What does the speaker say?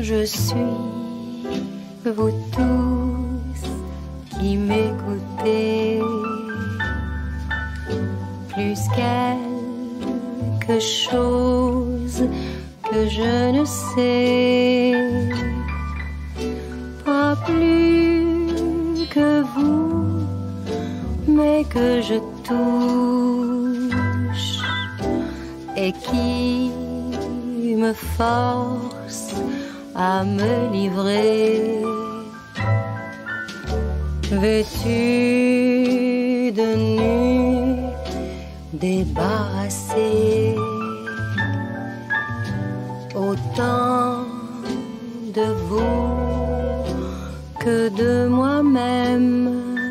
je suis vous tous qui m'écoutez. Plus quelque chose que je ne sais. Pas plus que vous mais que je touche. Et qui me force à me livrer vêtu de nu, débarrassé autant de vous que de moi-même.